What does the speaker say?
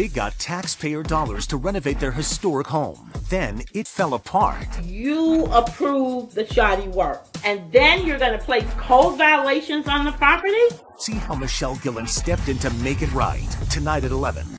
They got taxpayer dollars to renovate their historic home. Then it fell apart. You approve the shoddy work, and then you're going to place code violations on the property? See how Michele Gillen stepped in to make it right. Tonight at 11.